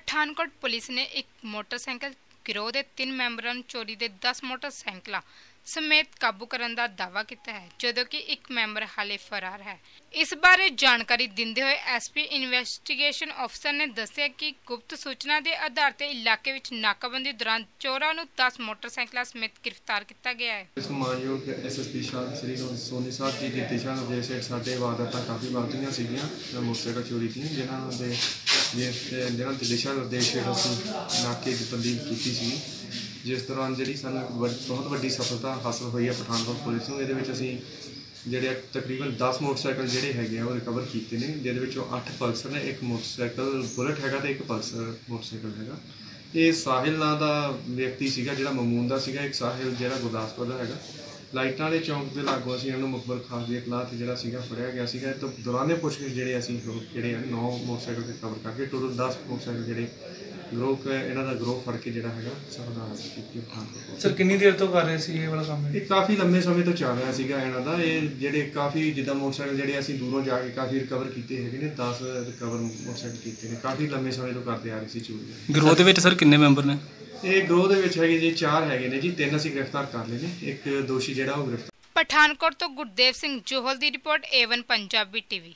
Pathankot police ਨੇ ਇੱਕ motorcycle ਗਿਰੋਹ ਦੇ ਤਿੰਨ ਮੈਂਬਰਾਂ ਨੂੰ ਚੋਰੀ ਦੇ 10 ਮੋਟਰਸਾਈਕਲਾਂ ਸਮੇਤ ਕਾਬੂ ਕਰਨ ਦਾ ਦਾਅਵਾ ਕੀਤਾ ਹੈ, ਜਦੋਂ ਕਿ ਇੱਕ ਮੈਂਬਰ ਹਾਲੇ ਫਰਾਰ ਹੈ। ਇਸ ਬਾਰੇ ਜਾਣਕਾਰੀ ਦਿੰਦੇ ਹੋਏ ਐਸਪੀ ਇਨਵੈਸਟੀਗੇਸ਼ਨ ਅਫਸਰ ਨੇ ਦੱਸਿਆ ਕਿ ਗੁਪਤ ਸੂਚਨਾ ਦੇ ਆਧਾਰ ਤੇ ਇਲਾਕੇ ਵਿੱਚ ਨਾਕਾਬੰਦੀ ਦੌਰਾਨ ਚੋਰਾਂ ਨੂੰ 10 ਮੋਟਰਸਾਈਕਲਾਂ ਸਮੇਤ ਗ੍ਰਿਫਤਾਰ ਕੀਤਾ ਗਿਆ ਹੈ। ਇਸ ਮਾਨਯੋਗ ਐਸਐਸਪੀ ਸ਼ਾਹ ਸ੍ਰੀ ਸੋਨੀ ਸਾਹਿਬ ਜੀ ਦੀ ਦਿਸ਼ਾ ਨਿਰਦੇਸ਼ ਹੇਠ ਸਾਡੇ ਵਾਰਦਾਤਾਂ ਕਾਫੀ ਵੱਧਦੀਆਂ ਸੀਗੀਆਂ ਮੋਟਰਸਾਈਕਲ ਚੋਰੀ ਦੀਆਂ, ਜਿਨ੍ਹਾਂ ਦੇ ਜਿਸ ਤੇ- ਜਿਨ੍ਹਾਂ ਦੇ ਦਿਸ਼ਾ ਨਿਰਦੇਸ਼ ਹੇਠ ਅਸੀਂ ਨਾਕੇਬੰਦੀ ਕੀਤੀ ਸੀ। ਜਿਸ ਦੌਰਾਨ ਜਿਹੜੀ ਸਾਨੂੰ ਵ ਬਹੁਤ ਵੱਡੀ ਸਫਲਤਾ ਹਾਸਲ ਹੋਈ ਹੈ ਪਠਾਨਕੋਟ ਪੁਲਿਸ ਨੂੰ। ਇਹਦੇ ਵਿੱਚ ਅਸੀਂ ਜਿਹੜੇ ਆ ਤਕਰੀਬਨ 10 ਮੋਟਰਸਾਈਕਲ ਜਿਹੜੇ ਹੈਗੇ ਆ ਉਹ ਰਿਕਵਰ ਕੀਤੇ ਨੇ, ਜਿਹਦੇ ਵਿੱਚੋਂ 8 ਪਲਸਰ ਨੇ, ਇੱਕ ਮੋਟਰਸਾਈਕਲ ਬੁਲਟ ਹੈਗਾ ਤੇ ਇੱਕ ਪਲਸਰ ਮੋਟਰਸਾਈਕਲ ਹੈਗਾ। ਇਹ ਸਾਹਿਲ ਨਾਂ ਦਾ ਵਿਅਕਤੀ ਸੀਗਾ, ਜਿਹੜਾ ਮਮੂਨ ਦਾ ਸੀਗਾ, ਇੱਕ ਸਾਹਿਲ ਜਿਹੜਾ ਗੁਰਦਾਸਪੁਰ ਦਾ ਹੈਗਾ। ਲਾਈਟਾਂ ਵਾਲੇ ਚੌਂਕ ਦੇ ਲਾਗੋਂ ਅਸੀਂ ਇਹਨੂੰ ਮੁਖਬਰ ਖਾਸ ਦੀ ਇਤਲਾਹ ਤੇ ਜਿਹੜਾ ਸੀਗਾ ਫੜਿਆ ਗਿਆ ਸੀਗਾ। ਤੇ ਦੌਰਾਨੇ ਪੁੱਛਗਿੱਛ ਜਿਹੜੇ ਅਸੀਂ ਗਰੁੱਪ ਜਿਹੜੇ ਆ 9 ਮੋਟਰਸਾਈਕਲ ਤੇ ਕਵਰ ਕਰਕੇ ਟੋਟਲ 10 ਮੋਟਰਸਾਈਕਲ ਜਿਹੜੇ ਗਰੁੱਪ ਇਹਨਾਂ ਦਾ ਗਰੁੱਪ ਫੜ ਕੇ ਜਿਹੜਾ ਹੈਗਾ ਹਾਸਲ ਕੀਤੀ ਪਠਾਨਕੋਟ ਸਰ ਕਿੰਨੀ ਦੇਰ ਤੋਂ ਕਰ ਰਹੇ ਸੀ ਇਹ ਵਾਲਾ ਕੰਮ ਇਹ? ਕਾਫੀ ਲੰਮੇ ਸਮੇਂ ਤੋਂ ਚੱਲ ਰਿਹਾ ਸੀਗਾ ਇਹਨਾਂ ਦਾ। ਇਹ ਜਿਹੜੇ ਕਾਫੀ ਜਿੱਦਾਂ ਮੋਟਰਸਾਈਕਲ ਜਿਹੜੇ ਅਸੀਂ ਦੂਰੋਂ ਜਾ ਕੇ ਕਾਫੀ ਰਿਕਵਰ ਕੀਤੇ ਹੈਗੇ ਨੇ 10 ਰਿਕਵਰ ਮੋਟਰਸਾਈਕਲ ਕੀਤੇ ਨੇ। ਕਾਫੀ ਲੰਮੇ ਸਮੇਂ ਤੋਂ ਕਰਦੇ ਆ ਰਹੇ ਸੀ ਚੋਰੀ। ਗਰੋਹ ਦੇ ਵਿੱਚ ਸਰ ਕਿੰਨੇ ਮੈਂਬਰ ਨੇ? ਇਹ ਗਰੋਹ ਦੇ ਵਿੱਚ ਹੈਗੇ ਜੀ ਚਾਰ ਹੈਗੇ ਨੇ ਜੀ, ਤਿੰਨ ਅਸੀਂ ਗ੍ਰਿਫਤਾਰ ਕਰ ਲਏ ਨੇ। ਇੱਕ ਦੋਸ਼ੀ ਜਿਹੜਾ ਉਹ ਗ੍ਰਿਫਤਾਰ ਪਠਾਨਕੋਟ ਤੋਂ ਗੁਰਦੇਵ ਸਿੰਘ ਜੋਹਲ ਦੀ ਰਿਪੋਰਟ A1 ਪੰਜਾਬੀ ਟੀਵੀ